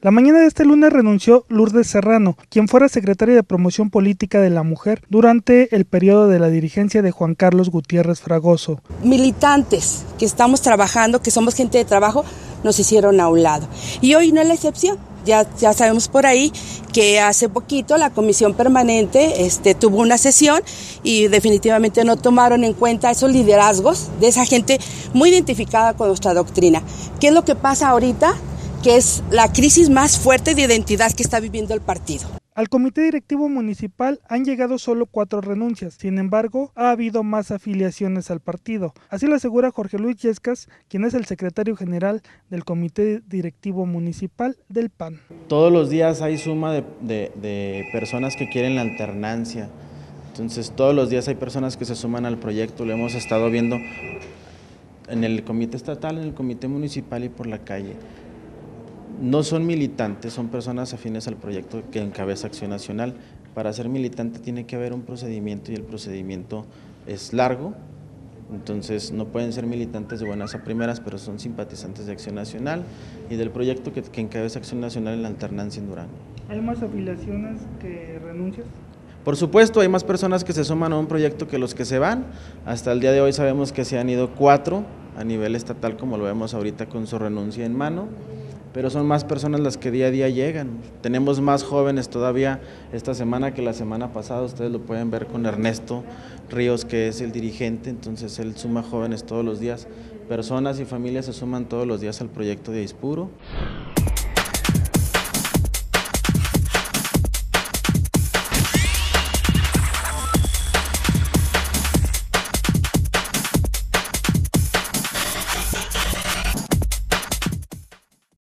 La mañana de este lunes renunció Lourdes Serrano, quien fuera secretaria de Promoción Política de la Mujer durante el periodo de la dirigencia de Juan Carlos Gutiérrez Fragoso. Militantes que estamos trabajando, que somos gente de trabajo, nos hicieron a un lado. Y hoy no es la excepción. Ya, ya sabemos por ahí que hace poquito la comisión permanente este, tuvo una sesión y definitivamente no tomaron en cuenta esos liderazgos de esa gente muy identificada con nuestra doctrina. ¿Qué es lo que pasa ahorita? Que es la crisis más fuerte de identidad que está viviendo el partido. Al comité directivo municipal han llegado solo cuatro renuncias, sin embargo, ha habido más afiliaciones al partido. Así lo asegura Jorge Luis Yescas, quien es el secretario general del comité directivo municipal del PAN. Todos los días hay suma de, de personas que quieren la alternancia, entonces todos los días hay personas que se suman al proyecto, lo hemos estado viendo en el comité estatal, en el comité municipal y por la calle no son militantes, son personas afines al proyecto que encabeza Acción Nacional. Para ser militante tiene que haber un procedimiento y el procedimiento es largo, entonces no pueden ser militantes de buenas a primeras, pero son simpatizantes de Acción Nacional y del proyecto que, encabeza Acción Nacional en la alternancia en Durango. ¿Hay más afiliaciones que renuncias? Por supuesto, hay más personas que se suman a un proyecto que los que se van. Hasta el día de hoy sabemos que se han ido cuatro a nivel estatal, como lo vemos ahorita con su renuncia en mano pero son más personas las que día a día llegan. Tenemos más jóvenes todavía esta semana que la semana pasada, ustedes lo pueden ver con Ernesto Ríos, que es el dirigente, entonces él suma jóvenes todos los días. Personas y familias se suman todos los días al proyecto de Ispuro.